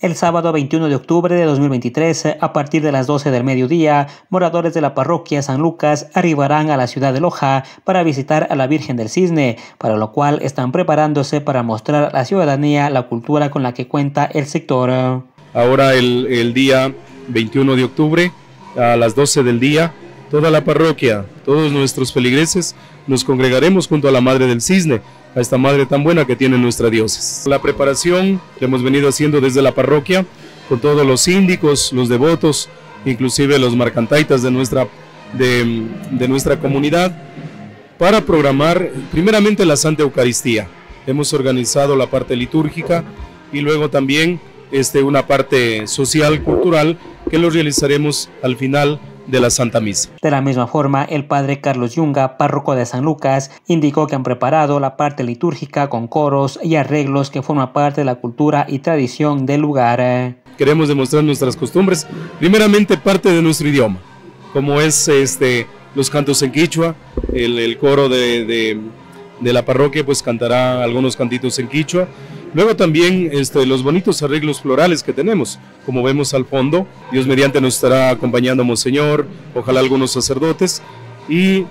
El sábado 21 de octubre de 2023, a partir de las 12 del mediodía, moradores de la parroquia San Lucas arribarán a la ciudad de Loja para visitar a la Virgen del Cisne, para lo cual están preparándose para mostrar a la ciudadanía la cultura con la que cuenta el sector. Ahora el, día 21 de octubre, a las 12 del día, toda la parroquia, todos nuestros feligreses, nos congregaremos junto a la Madre del Cisne a esta madre tan buena que tiene nuestra diócesis. La preparación que hemos venido haciendo desde la parroquia, con todos los síndicos, los devotos, inclusive los marcantaitas de nuestra, de, de nuestra comunidad, para programar primeramente la Santa Eucaristía. Hemos organizado la parte litúrgica y luego también este, una parte social, cultural, que lo realizaremos al final de la Santa Misa. De la misma forma, el padre Carlos Yunga, párroco de San Lucas, indicó que han preparado la parte litúrgica con coros y arreglos que forman parte de la cultura y tradición del lugar. Queremos demostrar nuestras costumbres, primeramente parte de nuestro idioma, como es este, los cantos en quichua, el, el coro de, de, de la parroquia pues cantará algunos cantitos en quichua, Luego también este, los bonitos arreglos florales que tenemos, como vemos al fondo, Dios mediante nos estará acompañando Monseñor, ojalá algunos sacerdotes, y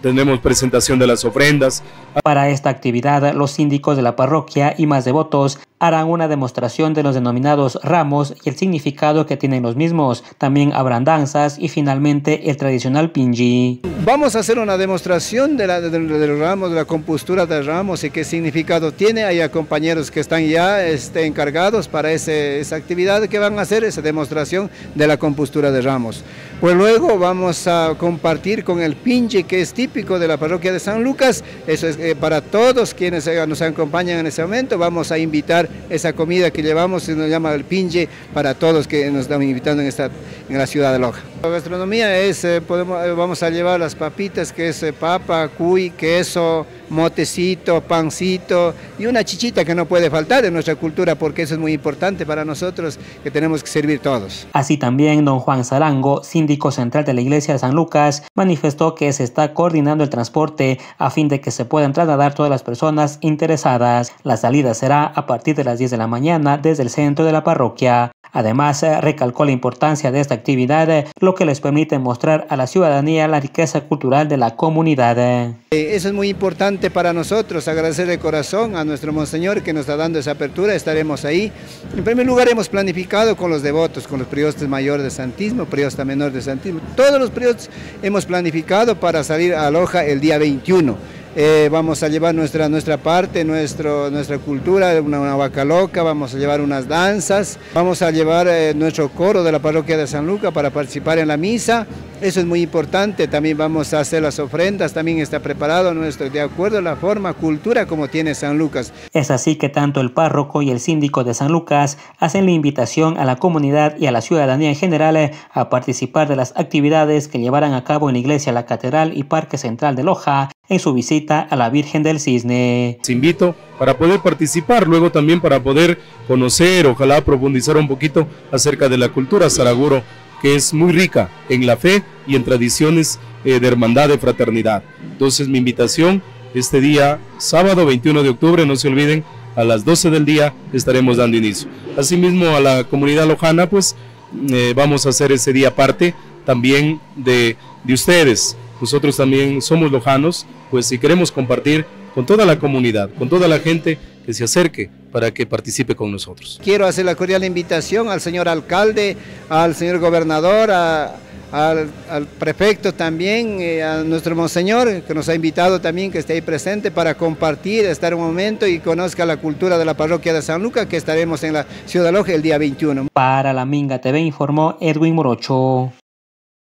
tenemos presentación de las ofrendas. Para esta actividad, los síndicos de la parroquia y más devotos harán una demostración de los denominados ramos y el significado que tienen los mismos. También habrán danzas y finalmente el tradicional pinji. Vamos a hacer una demostración de, la, de, de los ramos, de la compostura de ramos y qué significado tiene. Hay compañeros que están ya este, encargados para ese, esa actividad que van a hacer, esa demostración de la compostura de ramos. Pues luego vamos a compartir con el pinji que es típico de la parroquia de San Lucas. Eso es eh, para todos quienes nos acompañan en ese momento. Vamos a invitar esa comida que llevamos, se nos llama el pinche, para todos que nos están invitando en, esta, en la ciudad de Loja. La gastronomía es, eh, podemos, eh, vamos a llevar las papitas, que es eh, papa, cuy, queso, motecito, pancito y una chichita que no puede faltar en nuestra cultura porque eso es muy importante para nosotros que tenemos que servir todos. Así también don Juan Zarango, síndico central de la iglesia de San Lucas, manifestó que se está coordinando el transporte a fin de que se puedan trasladar todas las personas interesadas. La salida será a partir de las 10 de la mañana desde el centro de la parroquia. Además, eh, recalcó la importancia de esta actividad, eh, que les permite mostrar a la ciudadanía la riqueza cultural de la comunidad. Eh, eso es muy importante para nosotros, agradecer de corazón a nuestro Monseñor que nos está dando esa apertura, estaremos ahí. En primer lugar, hemos planificado con los devotos, con los priostes mayores de Santismo, priosta menor de Santismo. Todos los priostes hemos planificado para salir a Loja el día 21. Eh, vamos a llevar nuestra, nuestra parte, nuestra cultura, una, una, vaca loca, vamos a llevar unas danzas, vamos a llevar eh, nuestro coro de la parroquia de San Lucas para participar en la misa, eso es muy importante, también vamos a hacer las ofrendas, también está preparado nuestro, de acuerdo a la forma, cultura como tiene San Lucas. Es así que tanto el párroco y el síndico de San Lucas hacen la invitación a la comunidad y a la ciudadanía en general eh, a participar de las actividades que llevarán a cabo en la iglesia, la catedral y parque central de Loja en su visita a la Virgen del Cisne. Te invito para poder participar, luego también para poder conocer, ojalá profundizar un poquito acerca de la cultura zaraguro, que es muy rica en la fe y en tradiciones eh, de hermandad, de fraternidad. Entonces mi invitación, este día, sábado 21 de octubre, no se olviden, a las 12 del día estaremos dando inicio. Asimismo a la comunidad lojana, pues eh, vamos a hacer ese día parte también de, de ustedes, nosotros también somos lojanos, pues si queremos compartir con toda la comunidad, con toda la gente que se acerque para que participe con nosotros. Quiero hacer la cordial invitación al señor alcalde, al señor gobernador, a, al, al, prefecto también, eh, a nuestro monseñor que nos ha invitado también que esté ahí presente para compartir, estar un momento y conozca la cultura de la parroquia de San Lucas que estaremos en la Ciudad de Loja el día 21. Para la Minga TV informó Edwin Morocho.